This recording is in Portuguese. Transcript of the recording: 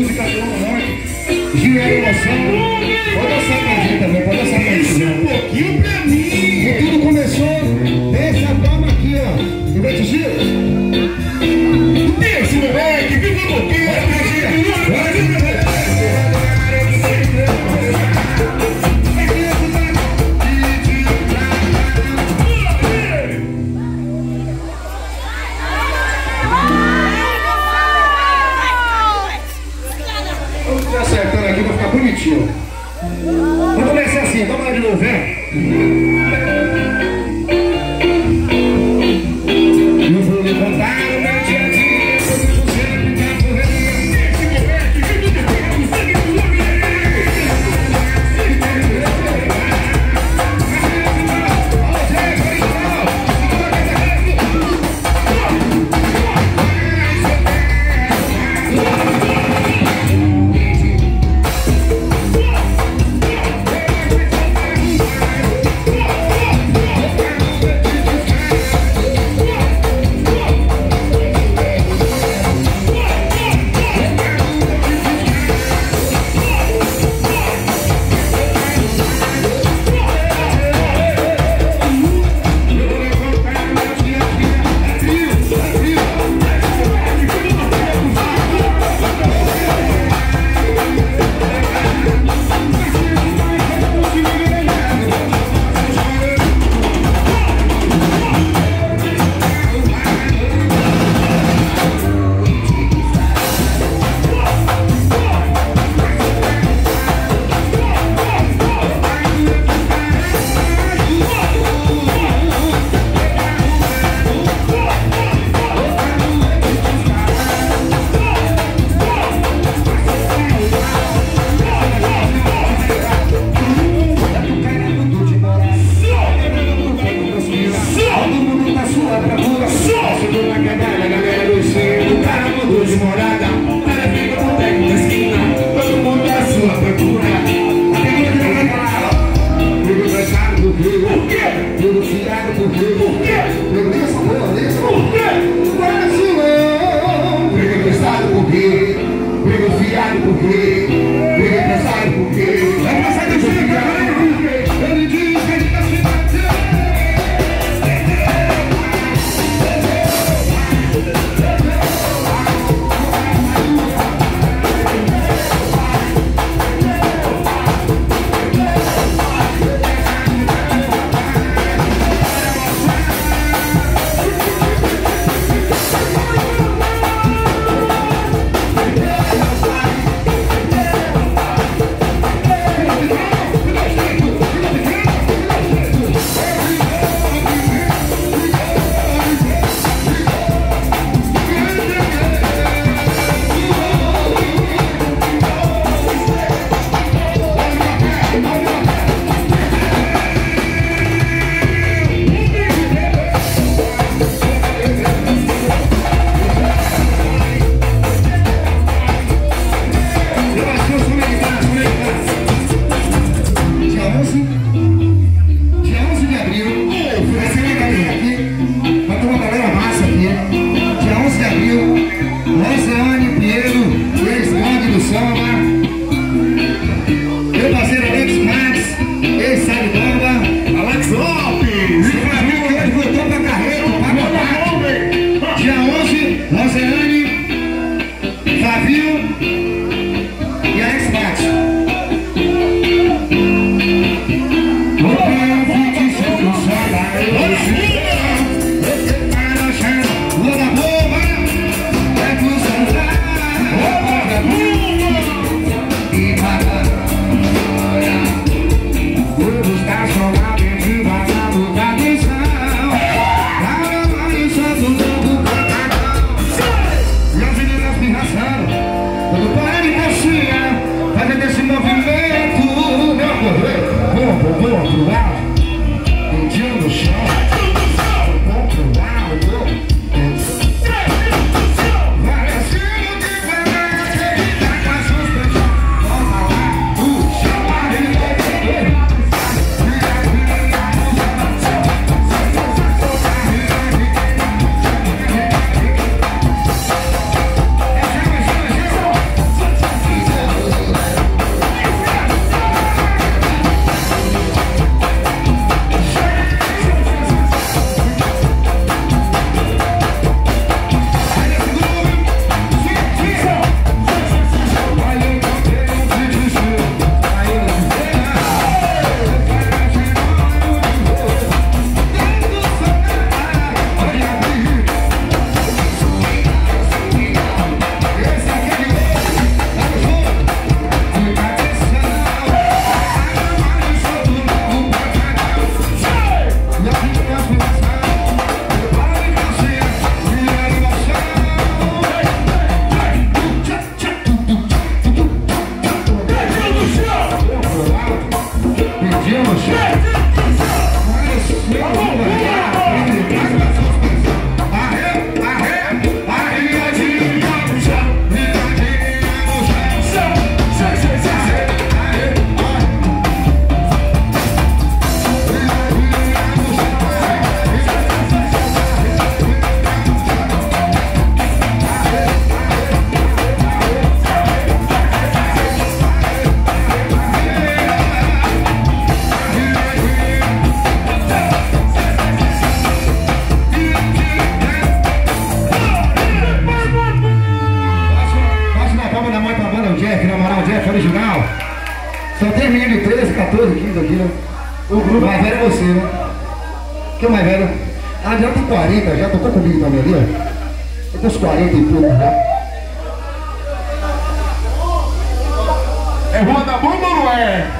Música Yeah. sabe por quê. Ele não sabe por quê. Ele não sabe por quê. Gracias. kill the shot. De 13, 14, 15 aqui, né? O grupo mais velho é você, né? Quem é mais velho? Ah, já tem 40, já tocou comigo também ali, ó. Eu tenho uns 40 e pouco já. É Rua da Bomba ou não é?